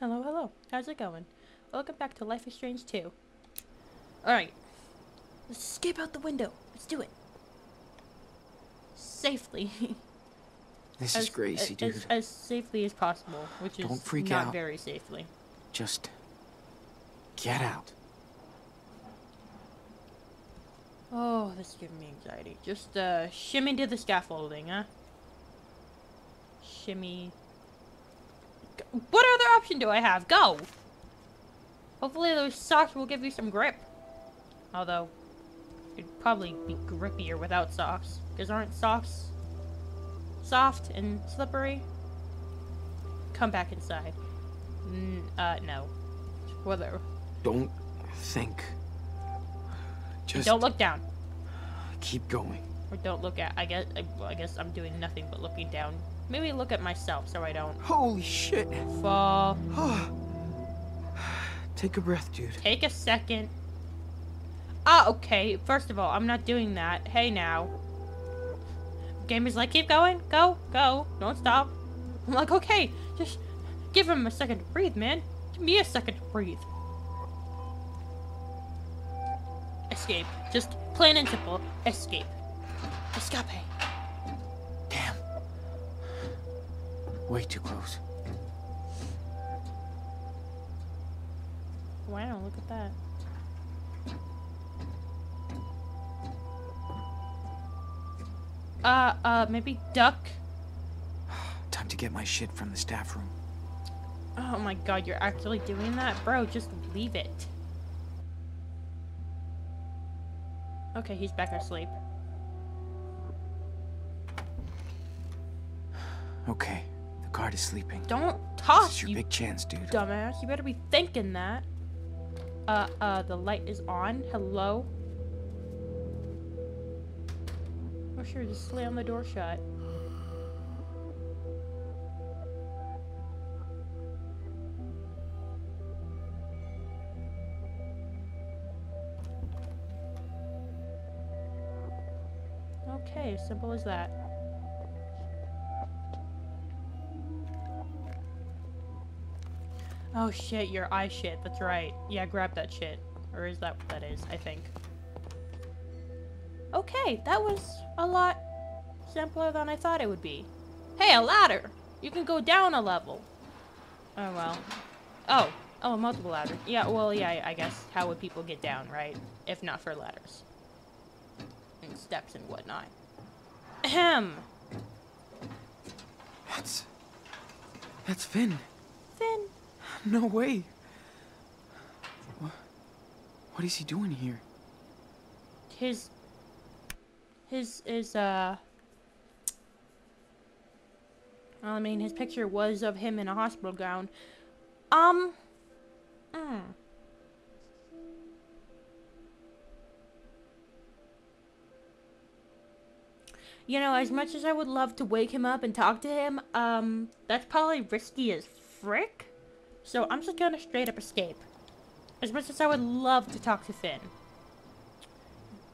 Hello, hello. How's it going? Welcome back to Life is Strange 2. Alright. Let's escape out the window. Let's do it. Safely. This as, is Gracie, as, dude. As, as safely as possible, which is Don't freak not out. very safely. Just get out. Oh, this is giving me anxiety. Just uh, shimmy to the scaffolding, huh? Shimmy. What other option do I have? Go! Hopefully those socks will give you some grip. Although, it'd probably be grippier without socks. Because aren't socks soft and slippery? Come back inside. N uh, no. Whether. Don't think. Just Don't look down. keep going. Or don't look at. I guess. I, well, I guess I'm doing nothing but looking down. Maybe look at myself so I don't Holy shit. fall. Take a breath, dude. Take a second. Ah, okay. First of all, I'm not doing that. Hey now. Gamer's like, keep going, go, go, don't stop. I'm like, okay, just give him a second to breathe, man. Give me a second to breathe. Escape. Just plain and simple. Escape. Escape. Way too close. Wow, look at that. Uh, uh, maybe duck? Time to get my shit from the staff room. Oh my god, you're actually doing that? Bro, just leave it. Okay, he's back asleep. Okay, is sleeping. Don't This toss, is your you big chance, dude. dumbass. You better be thinking that. Uh, uh, the light is on. Hello? Oh, sure, just slam the door shut. Okay, simple as that. Oh shit, your eye shit. That's right. Yeah, grab that shit. Or is that what that is? I think. Okay, that was a lot simpler than I thought it would be. Hey, a ladder! You can go down a level. Oh well. Oh. Oh, a multiple ladder. Yeah, well, yeah, I guess. How would people get down, right? If not for ladders. And steps and whatnot. Ahem. That's. That's Finn. Finn. No way. What, what is he doing here? his his is uh I mean his picture was of him in a hospital gown. Um mm. You know, as much as I would love to wake him up and talk to him, um, that's probably risky as frick. So I'm just gonna straight up escape. As much as I would love to talk to Finn.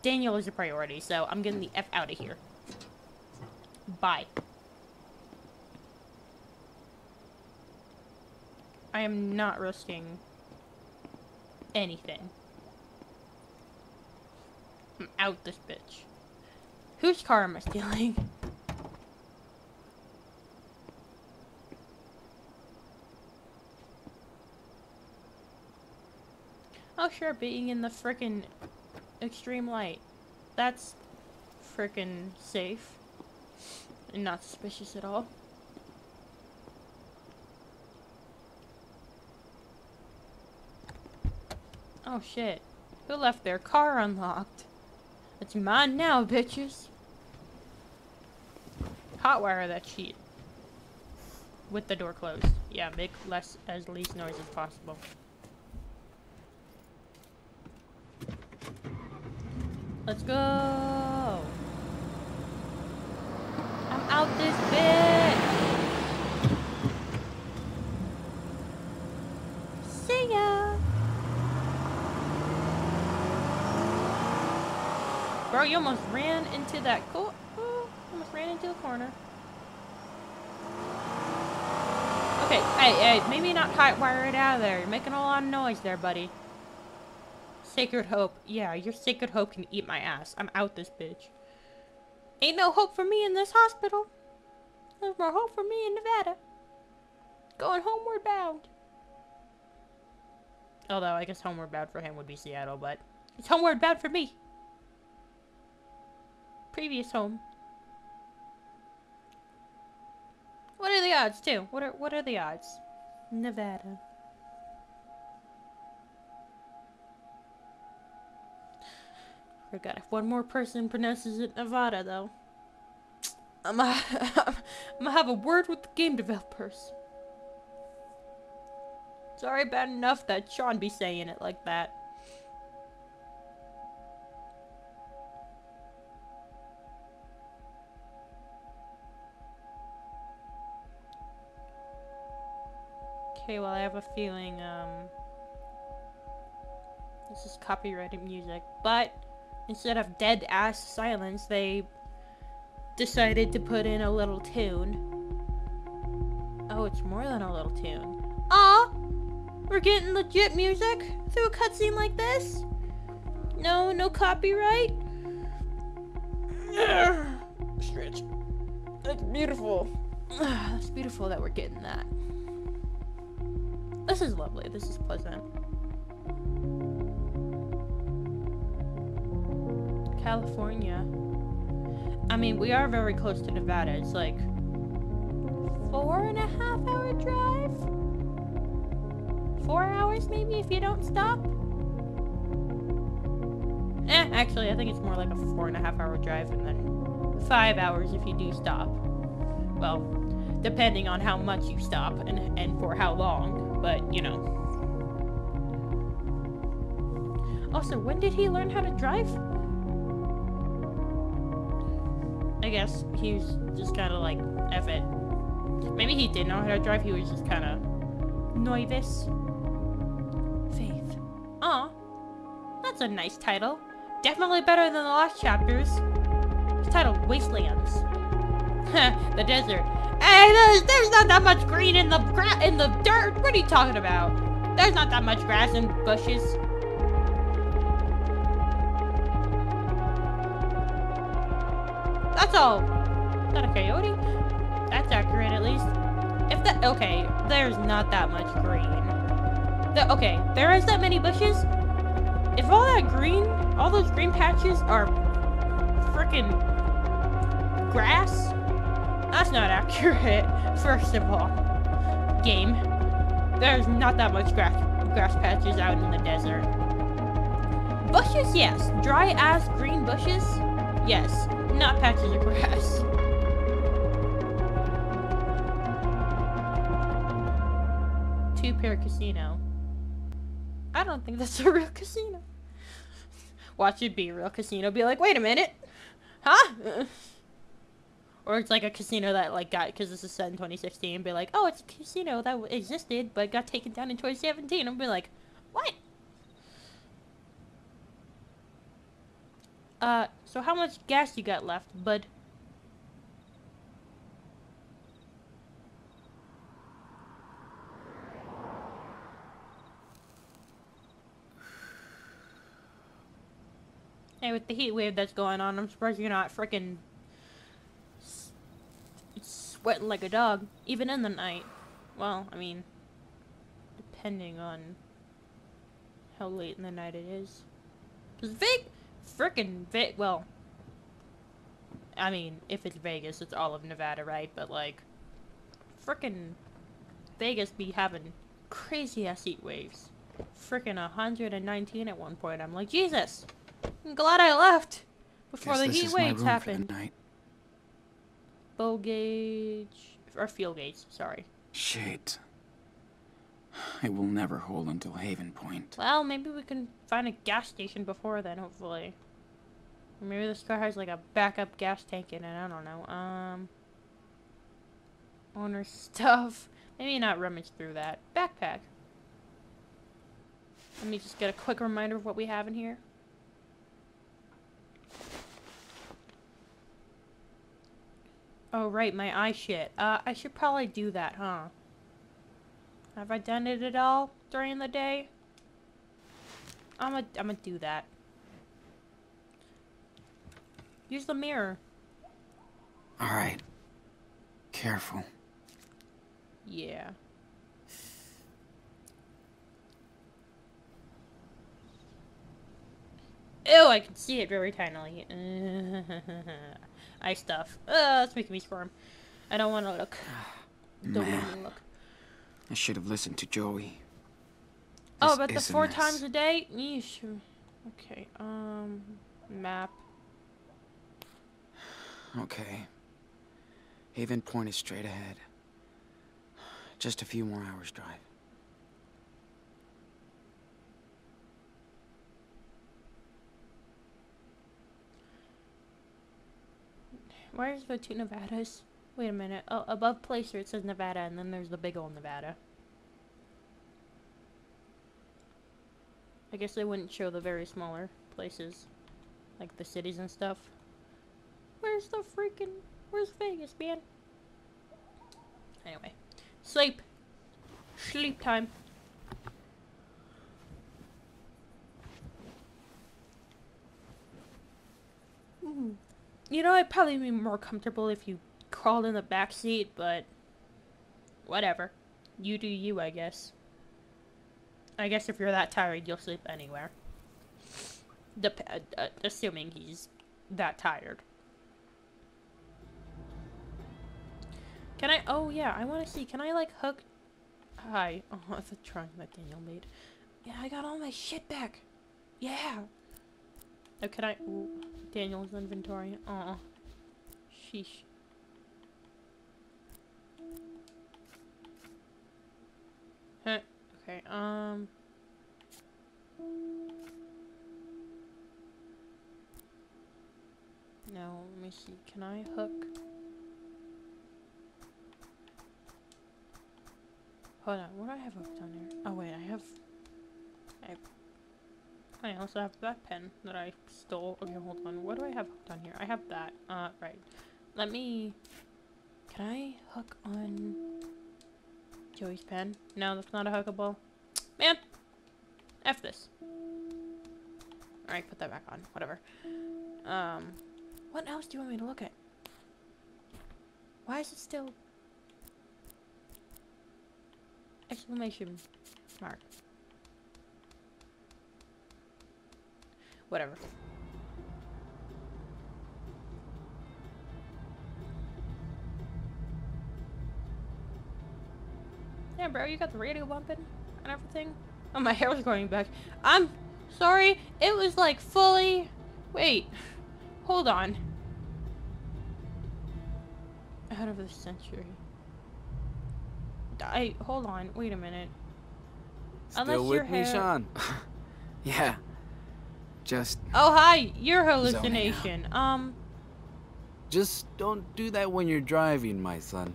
Daniel is a priority, so I'm getting the F out of here. Bye. I am not risking anything. I'm out this bitch. Whose car am I stealing? Oh sure, being in the frickin' extreme light. That's frickin' safe. And not suspicious at all. Oh shit. Who left their car unlocked? It's mine now, bitches. Hotwire that sheet. With the door closed. Yeah, make less as least noise as possible. Let's go. I'm out this bitch. See ya. Bro, you almost ran into that oh, almost ran into the corner. Okay, hey, hey, maybe not hot wire it out of there. You're making a lot of noise there, buddy. Sacred Hope. Yeah, your Sacred Hope can eat my ass. I'm out this bitch. Ain't no hope for me in this hospital. There's more hope for me in Nevada. Going homeward bound. Although, I guess homeward bound for him would be Seattle, but it's homeward bound for me. Previous home. What are the odds, too? What are what are the odds? Nevada. Forgot if one more person pronounces it Nevada, though. I'm gonna, I'm gonna have a word with the game developers. It's already bad enough that Sean be saying it like that. Okay, well I have a feeling, um... This is copyrighted music, but instead of dead ass silence, they decided to put in a little tune. Oh, it's more than a little tune. Ah, We're getting legit music through a cutscene like this? No, no copyright? Stretch. That's beautiful. That's beautiful that we're getting that. This is lovely. This is pleasant. California. I mean, we are very close to Nevada. It's like four and a half hour drive. Four hours maybe if you don't stop. Eh, actually, I think it's more like a four and a half hour drive and then five hours if you do stop. Well, depending on how much you stop and, and for how long, but you know. Also, when did he learn how to drive? I guess he was just kind of like, F it. Maybe he didn't know how to drive, he was just kind of novice. Faith. Aw. That's a nice title. Definitely better than the last chapters. It's titled Wastelands. the desert. Hey, there's, there's not that much green in the in the dirt. What are you talking about? There's not that much grass and bushes. That's all. Is that a coyote? That's accurate, at least. If that- okay, there's not that much green. The, okay, there is that many bushes. If all that green, all those green patches are freaking grass, that's not accurate, first of all. Game. There's not that much grass, grass patches out in the desert. Bushes, yes. Dry ass green bushes, yes. Not patches of grass. Two pair casino. I don't think that's a real casino. Watch it be real casino. Be like, wait a minute, huh? Or it's like a casino that like got because this is set in 2016. Be like, oh, it's a casino that existed but got taken down in 2017. I'll be like, what? Uh, so how much gas you got left, bud? Hey, with the heat wave that's going on, I'm surprised you're not freaking sweating like a dog, even in the night. Well, I mean, depending on how late in the night it is. Cause Frickin' Veg, well, I mean, if it's Vegas, it's all of Nevada, right? But like, freaking Vegas be having crazy ass heat waves. Frickin' 119 at one point. I'm like, Jesus, I'm glad I left before Guess the heat waves happened. Bow gauge or fuel gauge, sorry. Shit. It will never hold until Haven Point. Well, maybe we can find a gas station before then, hopefully. Maybe this car has like a backup gas tank in it, I don't know. Um owner stuff. Maybe not rummage through that. Backpack. Let me just get a quick reminder of what we have in here. Oh right, my eye shit. Uh I should probably do that, huh? Have I done it at all during the day? I'm gonna I'm gonna do that. Use the mirror. All right. Careful. Yeah. Ew, I can see it very tinily. Eye stuff. Uh, it's making me squirm. I don't want to look. Don't make Man. me look. I should have listened to Joey. Oh, This but the four times a day? Yeesh. Okay, um, map. Okay. Haven Point is straight ahead. Just a few more hours drive. Where's the two Nevadas? Wait a minute. Oh, above Placer it says Nevada, and then there's the big old Nevada. I guess they wouldn't show the very smaller places, like the cities and stuff. Where's the freaking? Where's Vegas, man? Anyway, sleep. Sleep time. Mm-hmm. You know, I'd probably be more comfortable if you crawled in the back seat, but whatever. You do you, I guess. I guess if you're that tired, you'll sleep anywhere. Dep- uh, uh, assuming he's that tired. Can I? Oh yeah, I want to see. Can I like hook? Hi. Oh, that's a trunk that Daniel made. Yeah, I got all my shit back. Yeah. Oh, can I? Ooh, Daniel's inventory. Aw. Sheesh. Okay. Um. No, let me see. Can I hook? Hold on, what do I have hooked on here? Oh wait, I have. I. I also have that pen that I stole. Okay, hold on. What do I have hooked on here? I have that. Uh, right. Let me. Can I hook on Joey's pen? No, that's not a hookable. Man, f this. All right, put that back on. Whatever. Um, what else do you want me to look at? Why is it still exclamation mark? Whatever. Yeah, bro, you got the radio bumping and everything. Oh, my hair was going back. I'm sorry. It was like fully. Wait. Hold on. Out of the century. I hold on. Wait a minute. Unless Still your with me, Sean? Yeah. Just Oh hi, your hallucination. Um. Just don't do that when you're driving, my son.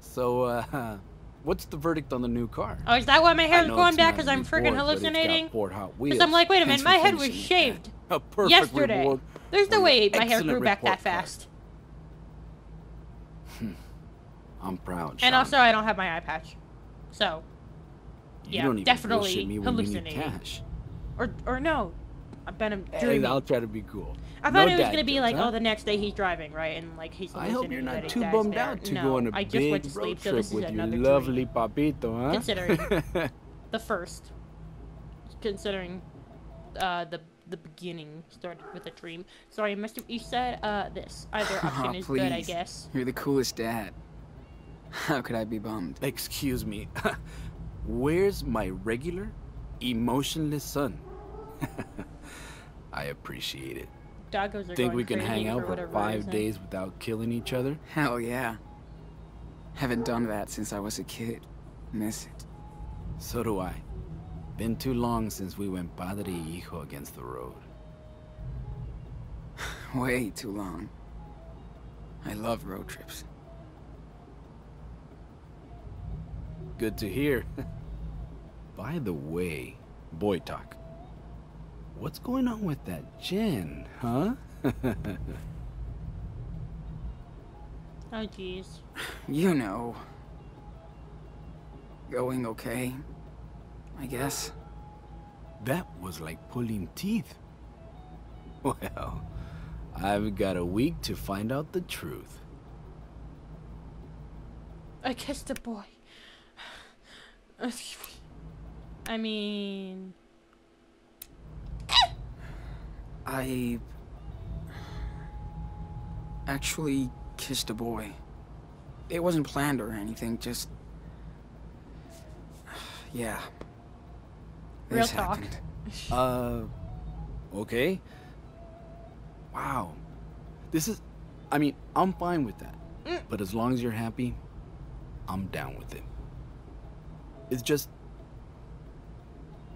So, uh, what's the verdict on the new car? Oh, is that why my hair's going back? Because I'm freaking board, but it's got hallucinating. Ford Hot Wheels. Because I'm like, wait a minute, my head was shaved a perfect yesterday. There's no way my hair grew back that fast. Hmm. I'm proud, And also, I don't have my eye patch. So, you yeah, don't even definitely bullshit me when you need hallucinating. cash. or or no, I've been Hey, dreaming. I'll try to be cool. I No thought it was gonna be jokes, like, huh? oh, the next day he's driving, right? And like he's I hope you're not too bummed there. out to no, go on a I just big went to road sleep, so trip with your lovely dream. papito, huh? Considering- The first, considering uh, the the beginning started with a dream. Sorry, Mr. You said uh this. Either option Oh, is good, I guess. you're the coolest dad. How could I be bummed? Excuse me. Where's my regular, emotionless son? I appreciate it. Doggos are Think going we can hang out for for five reason. days without killing each other? Hell yeah. Haven't done that since I was a kid. Miss it. So do I. Been too long since we went padre y hijo against the road. Way too long. I love road trips. Good to hear. By the way, boy talk. What's going on with that Jen, huh? Oh jeez. You know. going okay. I guess. That was like pulling teeth. Well, I've got a week to find out the truth. I kissed a boy. I mean, I actually kissed a boy. It wasn't planned or anything, just. Yeah. Real This talk. happened. Uh, okay. Wow. This is, I mean, I'm fine with that. Mm. But as long as you're happy, I'm down with it. It's just,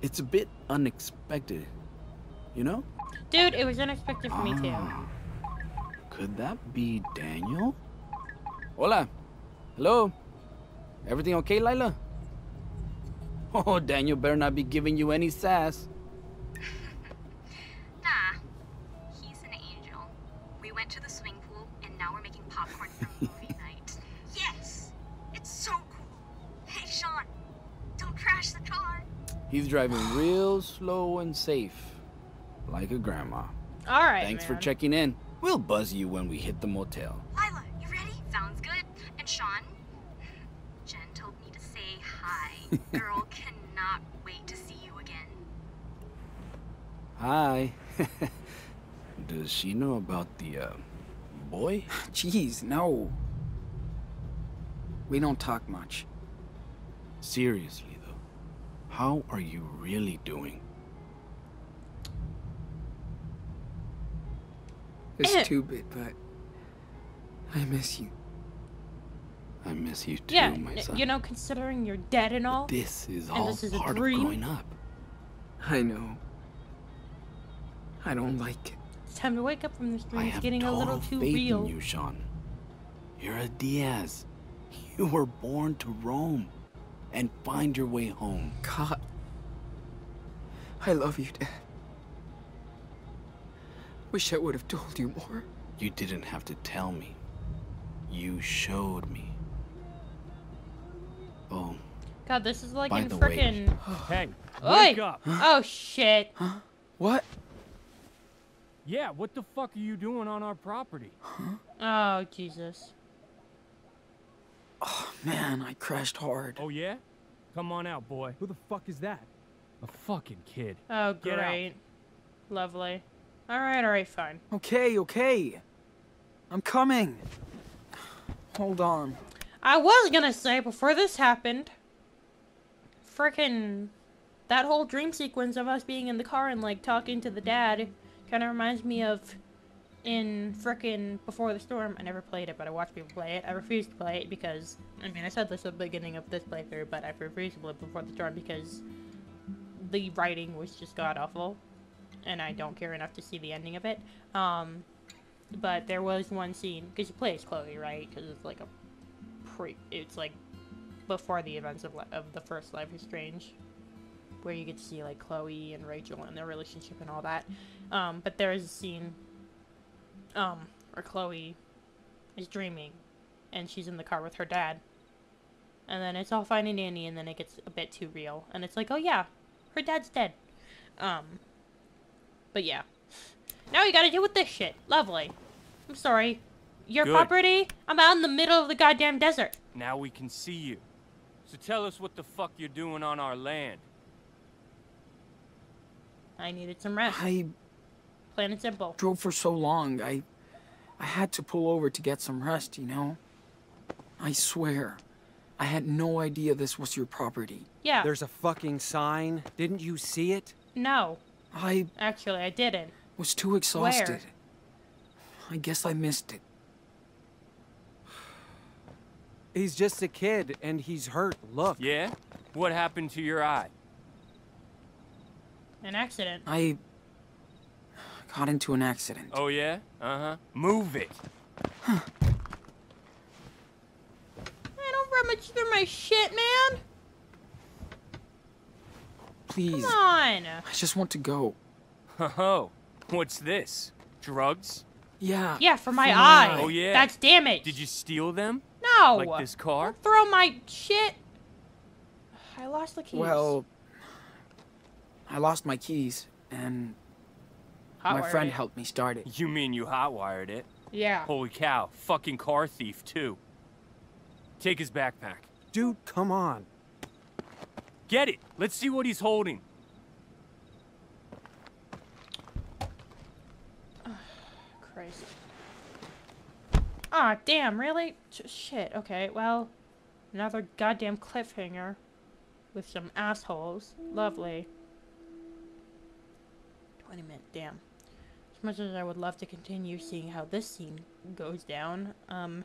it's a bit unexpected, you know? Dude, it was unexpected for me too. Ah. Could that be Daniel? Hola. Hello. Everything okay, Lyla? Oh, Daniel better not be giving you any sass. Nah, he's an angel. We went to the swimming pool, and now we're making popcorn for movie night. Yes! It's so cool! Hey, Sean, don't crash the car! He's driving real slow and safe, like a grandma. All right. Thanks for checking in. We'll buzz you when we hit the motel. Lyla, you ready? Sounds good. And Sean? Jen told me to say hi. Girl cannot wait to see you again. Hi. Does she know about the, uh, boy? Jeez, no. We don't talk much. Seriously, though, how are you really doing? It's too but I miss you. I miss you too, Yeah, my n- son. you know, considering you're dead and all, this is and all this is a part dream. of growing up. I know. I don't like it. it's time to wake up from this I dream. It's have getting a little too faith real. in you, Sean. You're a Diaz. You were born to roam and find your way home. God. I love you, Dad. Wish I would have told you more. You didn't have to tell me. You showed me. Oh, God, this is like By in freaking. way- frickin' Hey, Oi! wake up! Oh shit! What? Yeah, what the fuck are you doing on our property? Oh Jesus! Oh man, I crashed hard. Oh yeah? Come on out, boy. Who the fuck is that? A fucking kid. Oh Get out. great, lovely. All right, all right, fine. Okay, okay. I'm coming. Hold on. I was gonna say before this happened, frickin' that whole dream sequence of us being in the car and like talking to the dad kind of reminds me of in frickin' Before the Storm. I never played it, but I watched people play it. I refused to play it because I mean I said this at the beginning of this playthrough, but I refused to play Before the Storm because the writing was just god awful, and I don't care enough to see the ending of it. Um, but there was one scene because you play as Chloe, right? Because it's like a pre. It's like before the events of, of the first Life is Strange, where you get to see like Chloe and Rachel and their relationship and all that. Um, but there is a scene, um, where Chloe is dreaming, and she's in the car with her dad. And then it's all fine and dandy, and then it gets a bit too real, and it's like, oh yeah, her dad's dead. Um, but yeah. Now you gotta deal with this shit. Lovely. I'm sorry. Your Good. property? I'm out in the middle of the goddamn desert. Now we can see you. So tell us what the fuck you're doing on our land. I needed some rest. I Plain and simple. drove for so long. I I had to pull over to get some rest, you know? I swear. I had no idea this was your property. Yeah. There's a fucking sign. Didn't you see it? No. I Actually, I didn't. was too exhausted. Where? I guess I missed it. He's just a kid and he's hurt. Look. Yeah? What happened to your eye? An accident. I got into an accident. Oh yeah? Uh-huh. Move it. I don't rummage through my shit, man. Please, Come on. I just want to go. Oh, what's this? Drugs? Yeah. Yeah, for my for my eye. eye. Oh, yeah. That's damage. Did you steal them? No. Like this car? Don't throw my shit. I lost the keys. Well, I lost my keys, and my friend it. helped me start it. You mean you hotwired it? Yeah. Holy cow, fucking car thief, too. Take his backpack. Dude, come on. Get it! Let's see what he's holding. Christ. Ah, damn, really? Sh shit, okay, well, another goddamn cliffhanger with some assholes. Lovely. 20 minutes, damn. As much as I would love to continue seeing how this scene goes down, um,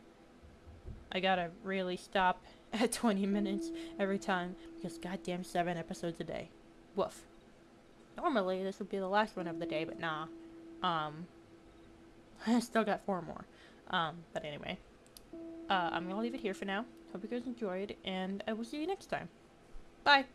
I gotta really stop at 20 minutes every time because goddamn seven episodes a day. Woof. Normally, this would be the last one of the day, but nah. Um, I still got four more. Um, but anyway, uh, I'm gonna leave it here for now. Hope you guys enjoyed, and I will see you next time. Bye.